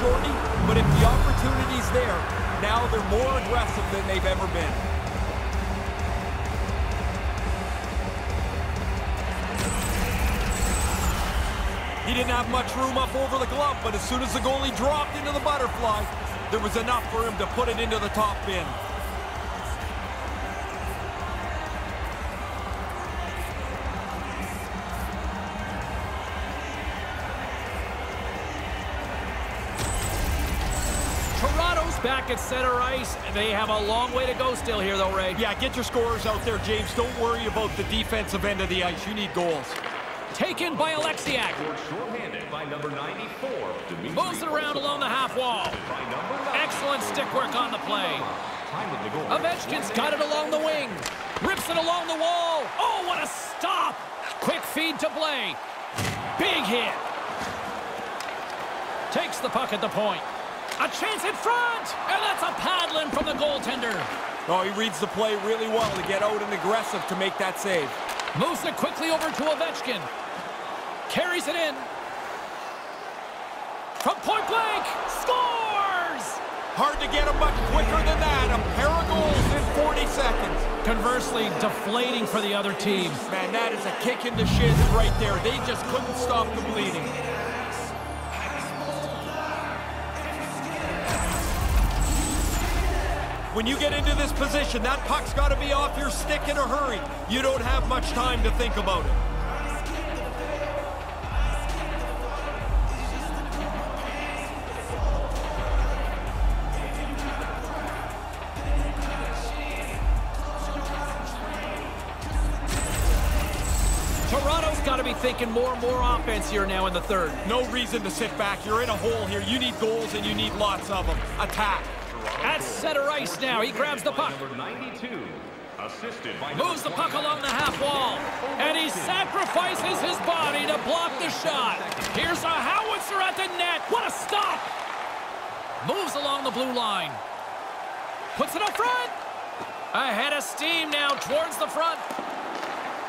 Shorty, but if the opportunity's there, now they're more aggressive than they've ever been. He didn't have much room up over the glove, but as soon as the goalie dropped into the butterfly, there was enough for him to put it into the top bin. Back at center ice. They have a long way to go still here, though, Ray. Yeah, get your scorers out there, James. Don't worry about the defensive end of the ice. You need goals. Taken by Oleksiak. Shorthanded by number 94, Dimitri Moves it around along the half wall. by number 9. Excellent stick work on the play. Time of the goal. Ovechkin's got it along the wing. Rips it along the wall. Oh, what a stop. Quick feed to Blay. Big hit. Takes the puck at the point. A chance in front. And that's a paddling from the goaltender. Oh, he reads the play really well to get out and aggressive to make that save. Moves it quickly over to Ovechkin. Carries it in. From point blank. Scores! Hard to get him much quicker than that. A pair of goals in 40 seconds. Conversely, deflating for the other team. Man, that is a kick in the shins right there. They just couldn't stop the bleeding. When you get into this position, that puck's got to be off your stick in a hurry. You don't have much time to think about it. Toronto's got to be thinking more and more offense here now in the third. No reason to sit back. You're in a hole here. You need goals, and you need lots of them. Attack. At center ice now. He grabs the puck. 92, assisted by Moves the puck along the half wall. And he sacrifices his body to block the shot. Here's a howitzer at the net. What a stop. Moves along the blue line. Puts it up front. Ahead of steam now towards the front.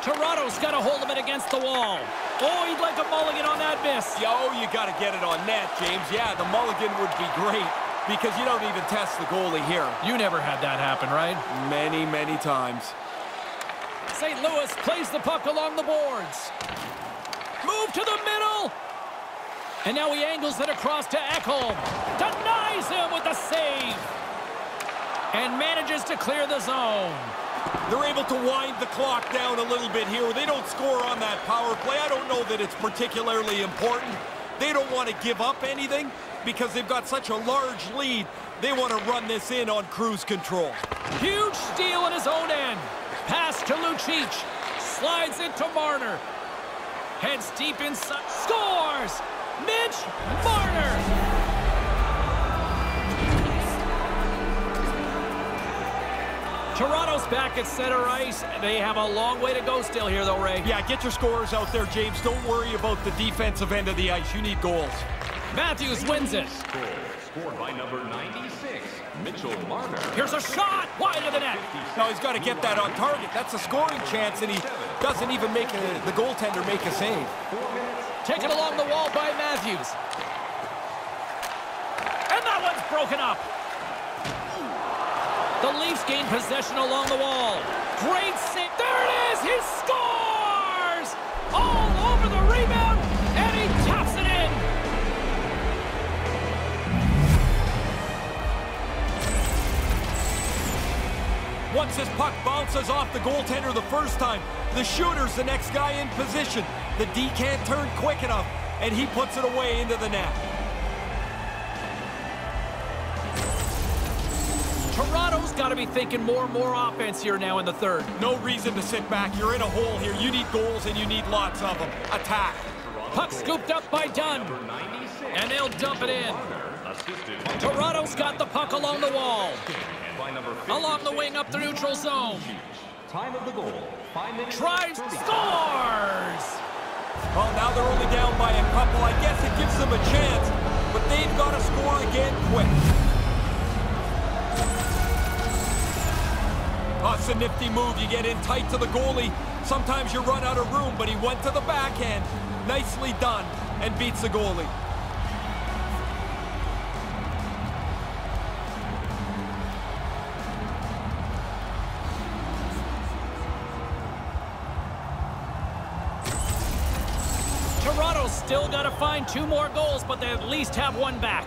Toronto's got a hold of it against the wall. Oh, he'd like a mulligan on that miss. Yo, you got to get it on net, James. Yeah, the mulligan would be great because you don't even test the goalie here. You never had that happen, right? Many, many times. St. Louis plays the puck along the boards. Move to the middle. And now he angles it across to Ekholm. Denies him with the save. And manages to clear the zone. They're able to wind the clock down a little bit here. They don't score on that power play. I don't know that it's particularly important. They don't want to give up anything because they've got such a large lead. They want to run this in on cruise control. Huge steal in his own end. Pass to Lucic. Slides it to Marner. Heads deep inside. Scores! Mitch Marner! Toronto's back at center ice. They have a long way to go still here, though, Ray. Yeah, get your scorers out there, James. Don't worry about the defensive end of the ice. You need goals. Matthews wins it. goal, scored by number 96, Mitchell Marner. Here's a shot wide of the net. No, he's got to get that on target. That's a scoring chance, and he doesn't even make a, the goaltender make a save. Taken along the wall by Matthews. And that one's broken up. The Leafs gain possession along the wall. Great save. There it is. He scores! All over the rebound, and he taps it in. Once this puck bounces off the goaltender the first time, the shooter's the next guy in position. The D can't turn quick enough, and he puts it away into the net. Got to be thinking more and more offense here now in the third. No reason to sit back. You're in a hole here. You need goals, and you need lots of them. Attack. Puck scooped up by Dunn, and they'll dump it in. assisted by Toronto's got the puck along the wall. and by number 50, Along the wing up the neutral zone. Time of the goal, 5 minutes. Drives, 30. scores! Well, now they're only down by a couple. I guess it gives them a chance, but they've got to score again quick. That's a nifty move. You get in tight to the goalie. Sometimes you run out of room, but he went to the backhand. Nicely done and beats the goalie. Still got to find two more goals, but they at least have one back.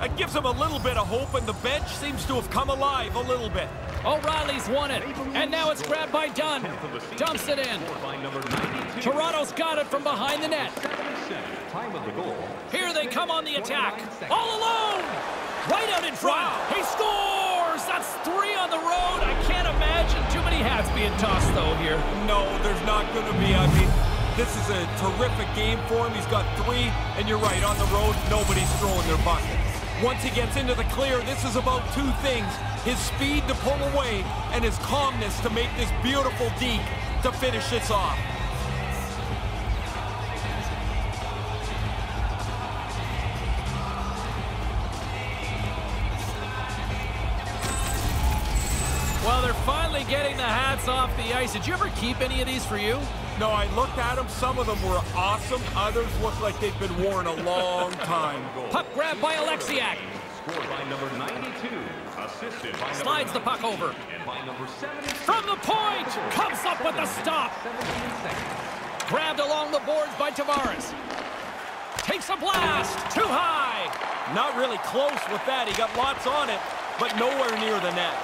That gives them a little bit of hope, and the bench seems to have come alive a little bit. O'Reilly's won it, and now it's grabbed by Dunn. Dumps it in. Toronto's got it from behind the net. Here they come on the attack. All alone! Right out in front. Wow. He scores! That's three on the road. I can't imagine too many hats being tossed, though, here. No, there's not going to be. I mean, this is a terrific game for him. He's got three, and you're right, on the road, nobody's throwing their bucket. Once he gets into the clear, this is about two things. His speed to pull away and his calmness to make this beautiful deke to finish this off. Well, they're finally getting the hats off the ice. Did you ever keep any of these for you? No, I looked at them. Some of them were awesome. Others look like they've been worn a long time. Puck grab by Oleksiak. Scored by number 92. Assisted by Slides the puck over. And by number 7. From the point. Comes up with the stop. Grabbed along the boards by Tavares. Takes a blast. Too high. Not really close with that. He got lots on it, but nowhere near the net.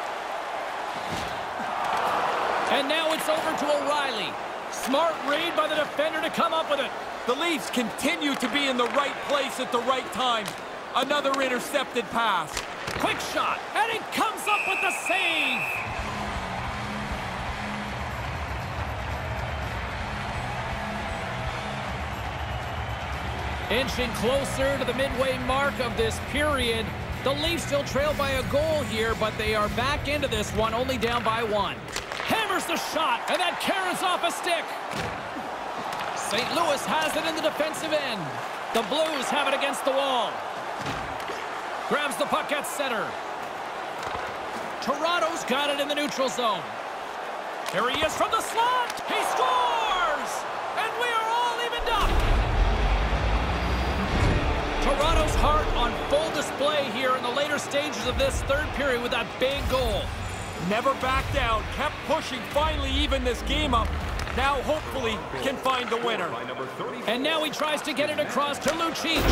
And now it's over to O'Reilly. Smart read by the defender to come up with it. The Leafs continue to be in the right place at the right time. Another intercepted pass. Quick shot, and he comes up with the save. Inching closer to the midway mark of this period. The Leafs still trail by a goal here, but they are back into this one, only down by one. Hammers the shot, and that carries off a stick. St. Louis has it in the defensive end. The Blues have it against the wall. Grabs the puck at center. Toronto's got it in the neutral zone. Here he is from the slot. He scores! And we are all evened up. Toronto's heart on full display here in the later stages of this third period with that big goal. Never backed down, kept pushing, finally even this game up. Now hopefully can find the winner. And now he tries to get it across to Lucic.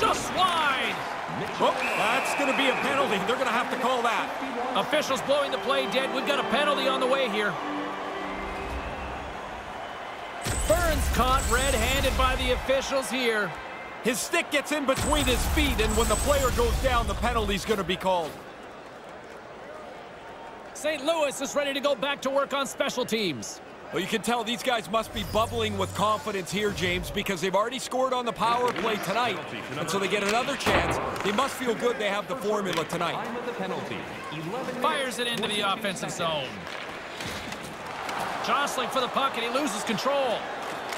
Just wide. Oh, that's going to be a penalty. They're going to have to call that. Officials blowing the play dead. We've got a penalty on the way here. Burns caught red-handed by the officials here. His stick gets in between his feet, and when the player goes down, the penalty's going to be called. St. Louis is ready to go back to work on special teams. Well, you can tell these guys must be bubbling with confidence here, James, because they've already scored on the power play tonight, and so they get another chance. They must feel good they have the formula tonight. Fires it into the offensive zone. Jostling for the puck, and he loses control.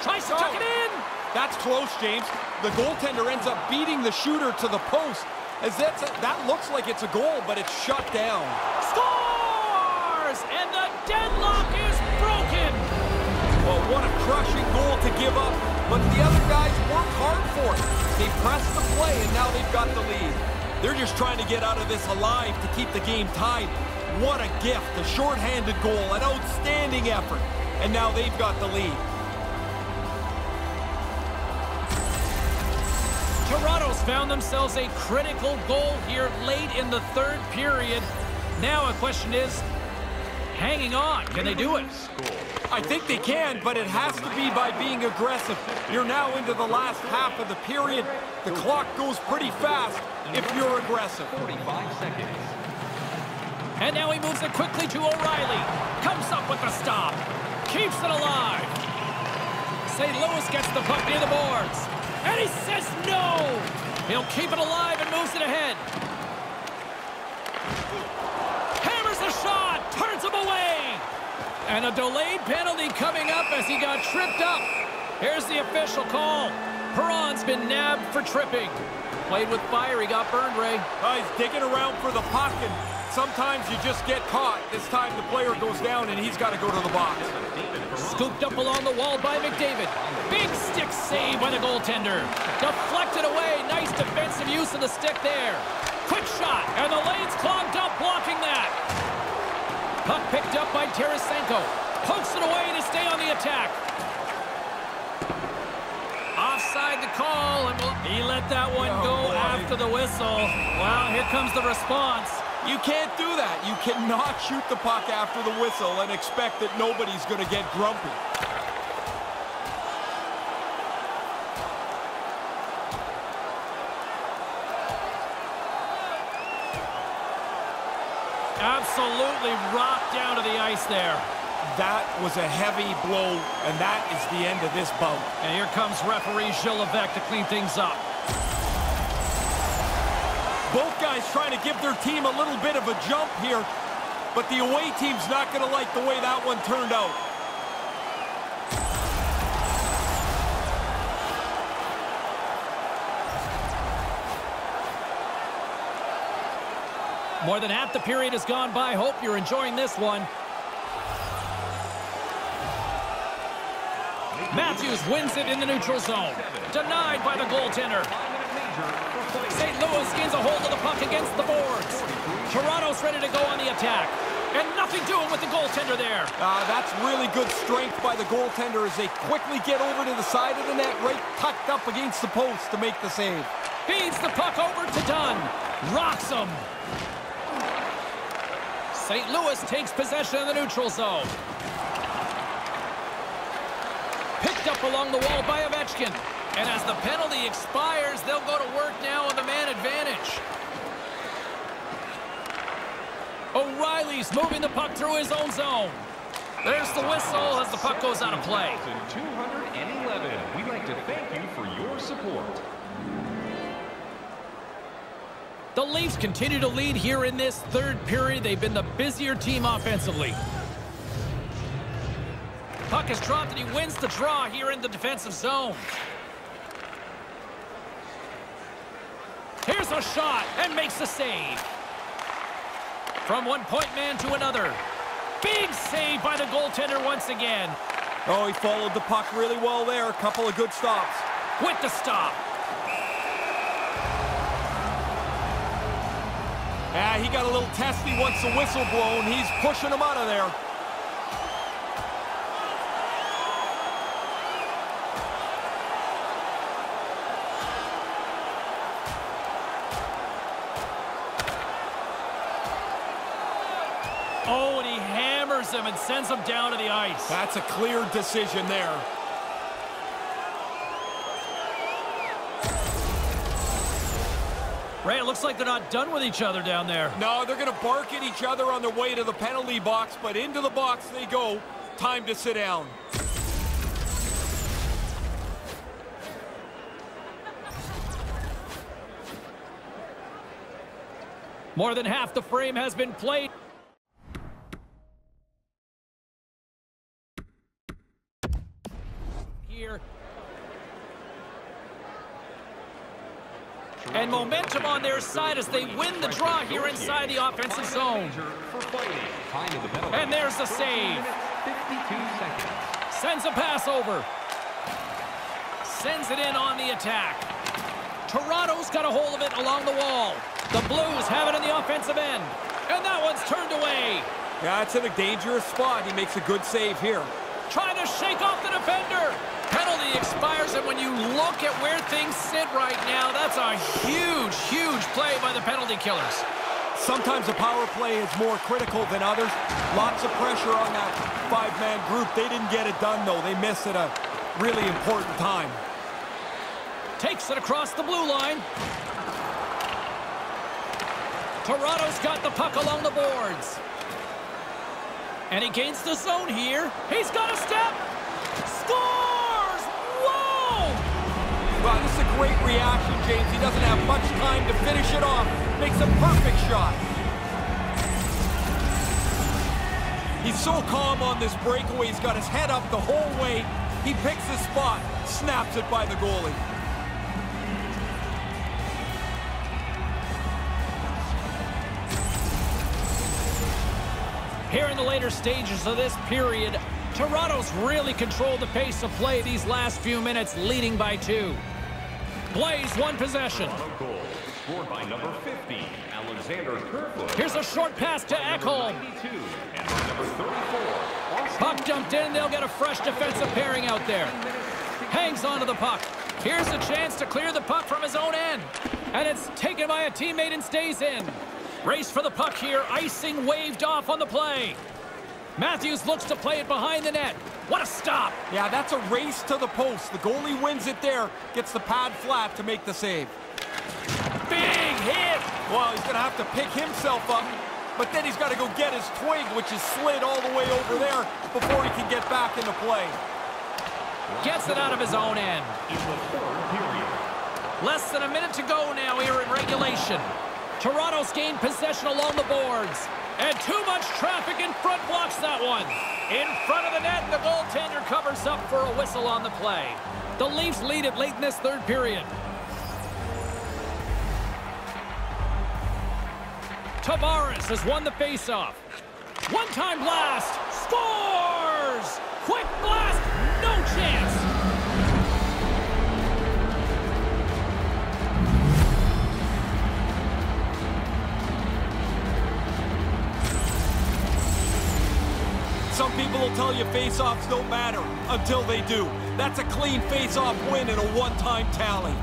Tries to tuck it oh, in. That's close, James. The goaltender ends up beating the shooter to the post. As that's a, that looks like it's a goal, but it's shut down. Scores! Crushing goal to give up. But the other guys worked hard for it. They pressed the play, and now they've got the lead. They're just trying to get out of this alive to keep the game tied. What a gift, a shorthanded goal, an outstanding effort. And now they've got the lead. Toronto's found themselves a critical goal here late in the third period. Now a question is, hanging on, can they do it? I think they can, but it has to be by being aggressive. You're now into the last half of the period. The clock goes pretty fast if you're aggressive. 45 seconds. And now he moves it quickly to O'Reilly. Comes up with the stop. Keeps it alive. St. Louis gets the puck near the boards. And he says no! He'll keep it alive and moves it ahead. Hammers the shot! Turns him away! And a delayed penalty coming up as he got tripped up. Here's the official call. Perron's been nabbed for tripping. Played with fire, he got burned, Ray. Uh, he's digging around for the puck, and sometimes you just get caught. This time the player goes down, and he's got to go to the box. Scooped up along the wall by McDavid. Big stick save by the goaltender. Deflected away. Nice defensive use of the stick there. Quick shot, and the lane's clogged up blocking that. Puck picked up by Tarasenko. Pokes it away to stay on the attack. Offside the call, and we'll... he let that one Oh, go boy. after the whistle. Well, here comes the response. You can't do that. You cannot shoot the puck after the whistle and expect that nobody's going to get grumpy. Absolutely rocked down to the ice there. That was a heavy blow, and that is the end of this bout. And here comes referee Gilles Levesque to clean things up. Both guys trying to give their team a little bit of a jump here, but the away team's not going to like the way that one turned out. More than half the period has gone by. Hope you're enjoying this one. Matthews wins it in the neutral zone. Denied by the goaltender. St. Louis gains a hold of the puck against the boards. Toronto's ready to go on the attack. And nothing doing with the goaltender there. Uh, that's really good strength by the goaltender as they quickly get over to the side of the net, right tucked up against the post to make the save. Feeds the puck over to Dunn. Rocks him. St. Louis takes possession of the neutral zone. Picked up along the wall by Ovechkin. And as the penalty expires, they'll go to work now on the man advantage. O'Reilly's moving the puck through his own zone. There's the whistle as the puck goes out of play. 211. We'd like to thank you for your support. Leafs continue to lead here in this third period. They've been the busier team offensively. Puck is dropped and he wins the draw here in the defensive zone. Here's a shot and makes the save. From one point man to another. Big save by the goaltender once again. Oh, he followed the puck really well there. A couple of good stops. With the stop. Yeah, he got a little testy once the whistle blown. He's pushing him out of there. Oh, and he hammers him and sends him down to the ice. That's a clear decision there. Ray, it looks like they're not done with each other down there. No, they're going to bark at each other on their way to the penalty box, but into the box they go. Time to sit down. More than half the frame has been played. Here. And momentum on their side as they win the draw here inside the offensive zone. And there's the save. 52 seconds. Sends a pass over. Sends it in on the attack. Toronto's got a hold of it along the wall. The Blues have it in the offensive end. And that one's turned away. Yeah, it's in a dangerous spot. He makes a good save here. Trying to shake off the defender. Penalty expires, and when you look at where things sit right now, that's a huge, huge play by the penalty killers. Sometimes a power play is more critical than others. Lots of pressure on that five-man group. They didn't get it done, though. They missed at a really important time. Takes it across the blue line. Toronto's got the puck along the boards. And he gains the zone here. He's got a step. Scores! Whoa! Wow, this is a great reaction, James. He doesn't have much time to finish it off. Makes a perfect shot. He's so calm on this breakaway. He's got his head up the whole way. He picks his spot, snaps it by the goalie. Here in the later stages of this period, Toronto's really controlled the pace of play these last few minutes, leading by two. Blaze one possession. Scored by number 50, Alexander Kerfoot. Here's a short pass to Ekholm. 92, and by number 34, Austin Puck dumped in. They'll get a fresh defensive pairing out there. Hangs onto the puck. Here's a chance to clear the puck from his own end. And it's taken by a teammate and stays in. Race for the puck here. Icing waved off on the play. Matthews looks to play it behind the net. What a stop. Yeah, that's a race to the post. The goalie wins it there, gets the pad flat to make the save. Big hit. Well, he's going to have to pick himself up, but then he's got to go get his twig, which is slid all the way over there before he can get back into play. Gets it out of his own end. In the third period. Less than a minute to go now here in regulation. Toronto's gained possession along the boards. And too much traffic in front blocks that one. In front of the net, and the goaltender covers up for a whistle on the play. The Leafs lead it late in this third period. Tavares has won the faceoff. One-time blast. Scores! Some people will tell you face-offs don't matter until they do. That's a clean face-off win and a one-time tally.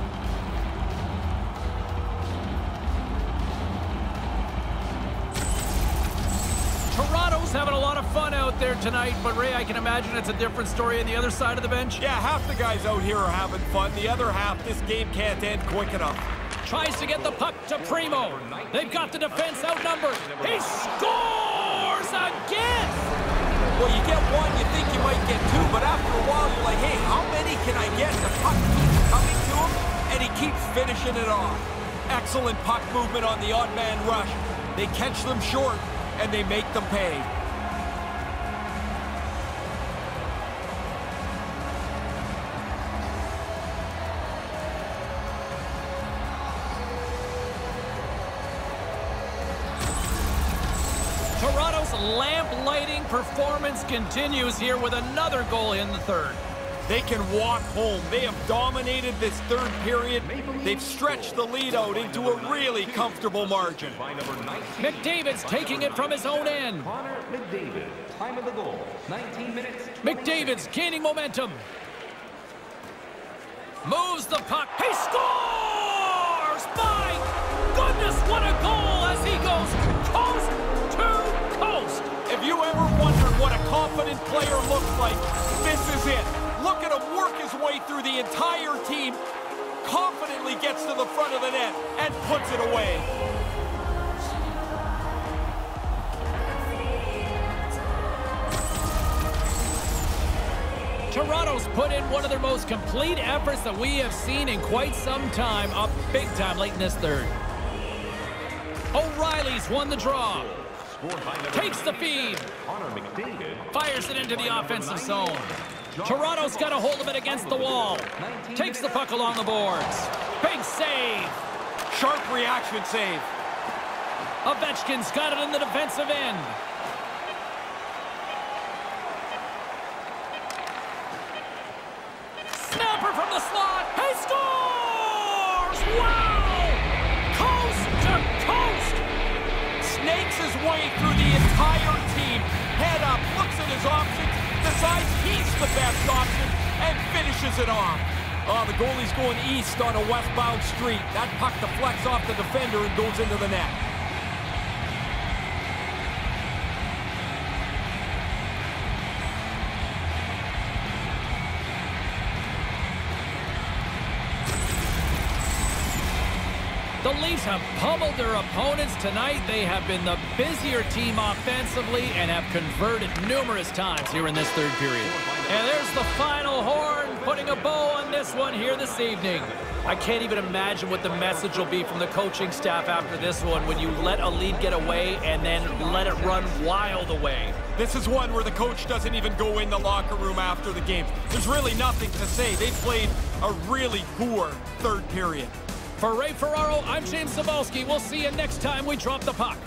Toronto's having a lot of fun out there tonight, but Ray, I can imagine it's a different story on the other side of the bench. Yeah, half the guys out here are having fun. The other half, this game can't end quick enough. Tries to get the puck to Primo. They've got the defense outnumbered. He scores! Well, you get one, you think you might get two, but after a while, you're like, hey, how many can I get? The puck keeps coming to him, and he keeps finishing it off. Excellent puck movement on the odd man rush. They catch them short, and they make them pay. Performance continues here with another goal in the third. They can walk home. They have dominated this third period. They've stretched the lead out into a really comfortable margin. By number 19. McDavid's taking it from his own end. Connor McDavid. Time of the goal, 19 minutes. McDavid's gaining momentum. Moves the puck. He scores! My goodness, what a goal confident player looks like, this is it. Look at him work his way through the entire team, confidently gets to the front of the net, and puts it away. Toronto's put in one of their most complete efforts that we have seen in quite some time, up big time late in this third. O'Reilly's won the draw. Scored by number Takes the feed. Fires it into the offensive zone. Toronto's got a hold of it against the wall. Takes the puck along the boards. Big save. Sharp reaction save. Ovechkin's got it in the defensive end. Snapper from the slot. He scores! Wow! Way through the entire team. Head up, looks at his options, decides he's the best option, and finishes it off. Oh, the goalie's going east on a westbound street. That puck deflects off the defender and goes into the net. Leafs have pummeled their opponents tonight. They have been the busier team offensively and have converted numerous times here in this third period. And there's the final horn, putting a bow on this one here this evening. I can't even imagine what the message will be from the coaching staff after this one when you let a lead get away and then let it run wild away. This is one where the coach doesn't even go in the locker room after the game. There's really nothing to say. They played a really poor third period. For Ray Ferraro, I'm James Cybulski. We'll see you next time we drop the puck.